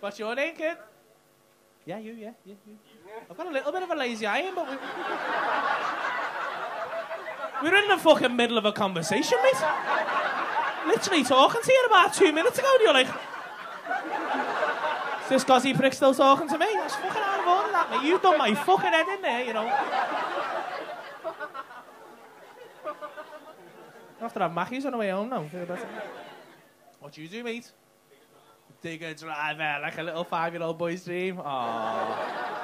What's your name, kid? Yeah, you, yeah, you, you. I've got a little bit of a lazy eye, but we... We're in the fucking middle of a conversation, mate. Literally talking to you about two minutes ago, and you're like... Is this gozzy prick still talking to me? That's fucking out of order, that, mate. You've done my fucking head in there, you know. I have to have Mackies on the way home now. What do you do, mate? Digger driver, like a little five-year-old boy's dream. Oh,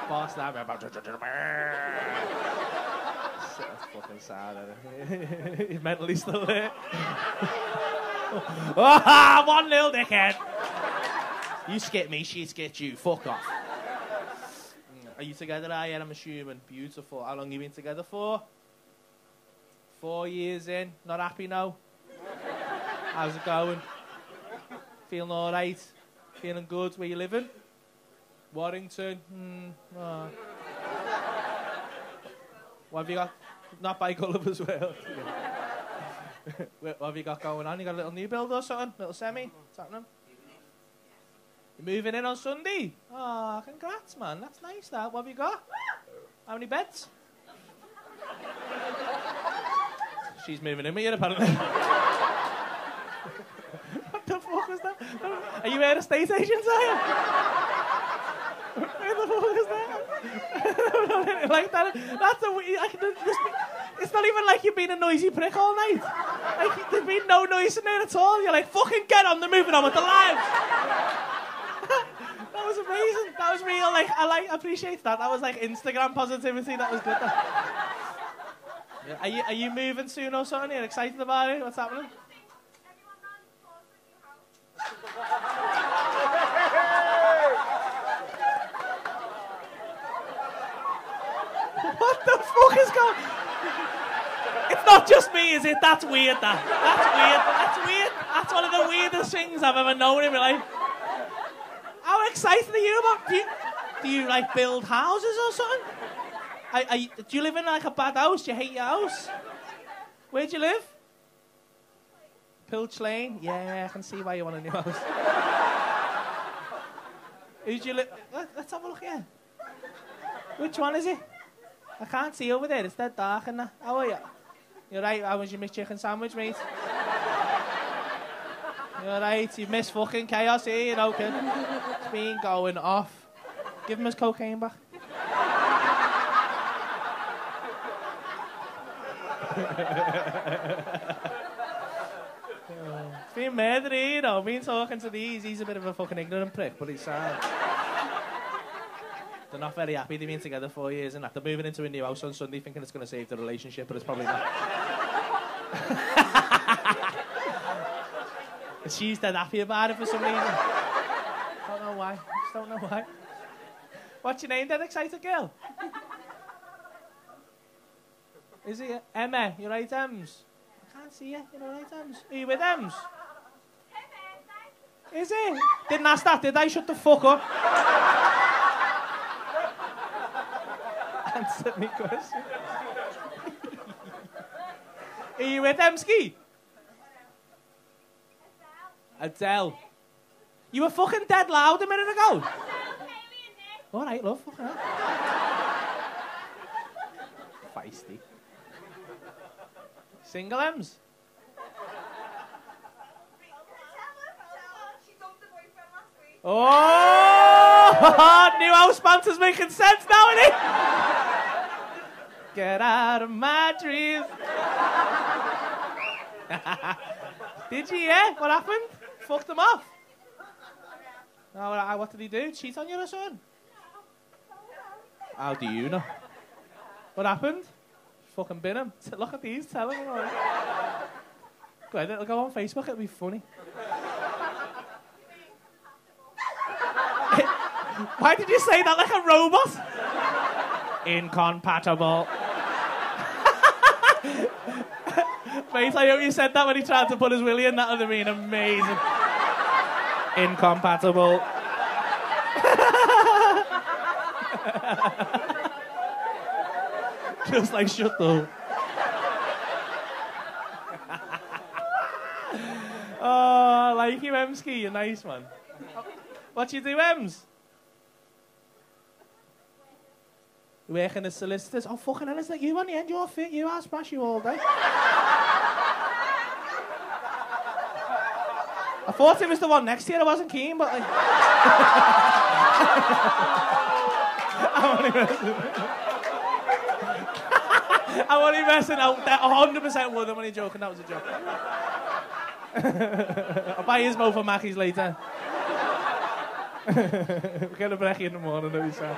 boss that. That's fucking sad. He's mentally still there. oh, one nil, dickhead. You skip me, she skit you. Fuck off. Are you together? Ah, yeah, I'm assuming. Beautiful. How long you been together for? Four years in. Not happy now. How's it going? Feeling all right? Feeling good? Where you living? Warrington. Hmm. oh. What have you got? Not by Gulliver's World. what have you got going on? You got a little new build or something? Little semi? What's happening? You're moving in on Sunday? Oh, congrats, man. That's nice, that. What have you got? How many beds? She's moving in with you, apparently. the fuck was that? Are you out of state agents, are you? Where the fuck is that? like that? That's a weird. It's not even like you've been a noisy prick all night. Like, there's been no noise in there at all. You're like, fucking get on, they're moving on with the lives. that was amazing. That was real. Like, I like, appreciate that. That was like Instagram positivity. That was good. Are you are you moving soon or something? You're excited about it? What's happening? what the fuck is going? It's not just me, is it? That's weird. That that's weird. That's weird. That's one of the weirdest things I've ever known in my life. How excited are you about? Do you, do you like build houses or something? Do you live in like a bad house? Do you hate your house? Where do you live? Pilch Lane? Yeah, I can see why you want a new house. Who do you live? Let, let's have a look here. Which one is it? I can't see over there. It's dead dark and. How are you? You're right. How was your missed chicken sandwich, mate? You're right. You missed fucking chaos here, you know, kid. It's been going off. Give him his cocaine back. It's been mad, you know. Been talking to these. He's a bit of a fucking ignorant prick, but he's uh, They're not very happy. They've been together four years and that. They're moving into a new house on Sunday thinking it's going to save the relationship, but it's probably not. she's dead happy about it for some reason. Don't know why. Just don't know why. What's your name, dead excited girl? Is it Emma? You right, Ems? I can't see you. You're right, Ems? Are you with Ems? Is it? Didn't ask that, did I? Shut the fuck up. Answer me question. Are you with Emski? Adele. You were fucking dead loud a minute ago. All right, love. Hell. Feisty. Single Ems. Oh, new house banter's making sense now, isn't it? Get out of my dreams. did you, yeah? What happened? Fucked them off. Oh, what- what did he do? Cheat on you or something? How do you know? What happened? Fucking bin him. Look at these, tell him. Go ahead, it'll go on Facebook, it'll be funny. Why did you say that like a robot? Incompatible. Mate, I hope you said that when he tried to put his willy in. That would have been amazing. Incompatible. Just like shut the. oh, I like you, Emski. You're nice, man. What you do, Ems? Working as solicitors? Oh, fucking hell, is that you on the end? You're fit, you are smash you all day. Thought it was the one next you. I wasn't keen, but like... I'm only messing. Out. That 100% would. I'm only joking. That was a joke. I'll buy his mo for Mackie's later. We're to break in the morning, no, so.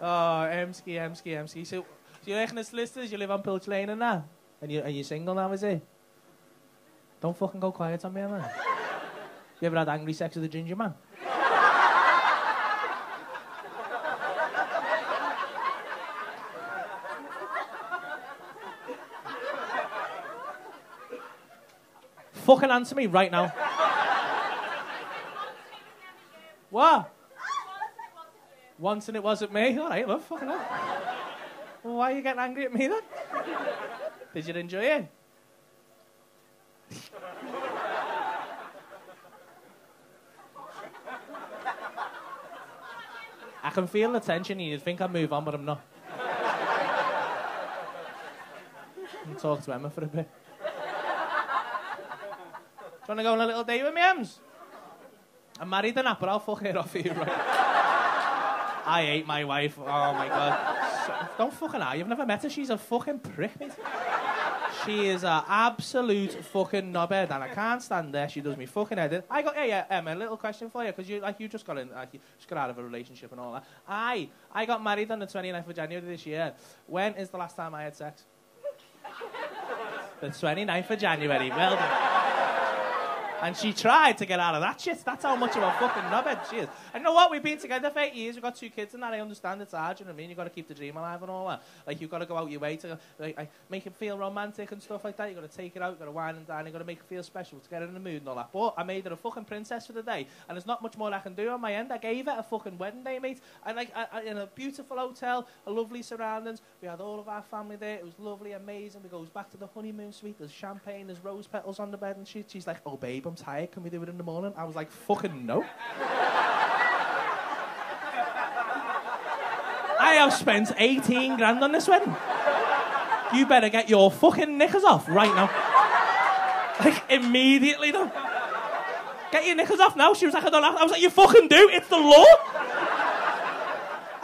oh, Emski, Emski, Emski. So, so you're as solicitors, you live on Pilch Lane and that? And, you, and you're single now, is it? Don't fucking go quiet on me, man. You ever had angry sex with a ginger man? fucking answer me right now. what? Once and it wasn't me. All right, well, fucking hell. Well, why are you getting angry at me then? Did you enjoy it? I can feel the tension. You'd think I'd move on, but I'm not. I'll talk to Emma for a bit. Do you want to go on a little date with me, Ems? I'm married and that, but I'll fuck it off you, right? I hate my wife. Oh my god. So, don't fucking lie. You've never met her. She's a fucking prick. She is an absolute fucking knobhead, and I can't stand there. She does me fucking head in. I got, yeah, yeah, Emma, a little question for you, because you, like, you just got in, like, you just got out of a relationship and all that. I, I got married on the 29th of January this year. When is the last time I had sex? the 29th of January. Well done. And she tried to get out of that shit. That's how much of a fucking knobhead she is. And you know what? We've been together for eight years. We've got two kids and that. I understand it's hard, you know what I mean? You've got to keep the dream alive and all that. Like, you've got to go out your way to like, like, make it feel romantic and stuff like that. You've got to take it out. You've got to wine and dine. You've got to make it feel special to get her in the mood and all that. But I made her a fucking princess for the day. And there's not much more I can do on my end. I gave her a fucking wedding day, mate. And, like, I, I, in a beautiful hotel, a lovely surroundings. We had all of our family there. It was lovely, amazing. We goes back to the honeymoon suite. There's champagne. There's rose petals on the bed and shit. She's like, oh, babe, I'm tired. Can we do it in the morning? I was like, fucking no. I have spent 18 grand on this wedding. You better get your fucking knickers off right now. Like, immediately, though. Get your knickers off now. She was like, I don't have. I was like, you fucking do. It's the law.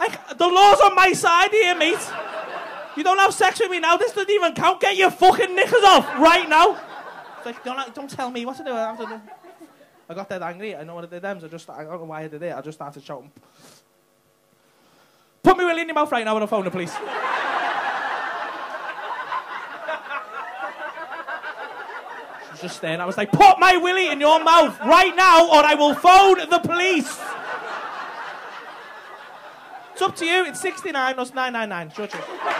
Like, the law's on my side here, mate. You don't have sex with me now. This doesn't even count. Get your fucking knickers off right now. It's like, don't, don't tell me what to do. I, to do. I got that angry. I know what I did then. So I just, I don't know why I did it. I just started shouting. Put me in your mouth right now on the phone, please. she was just staring. I was like, put my willy in your mouth right now, or I will phone the police. It's up to you. It's 69 or 999. Sure, sure.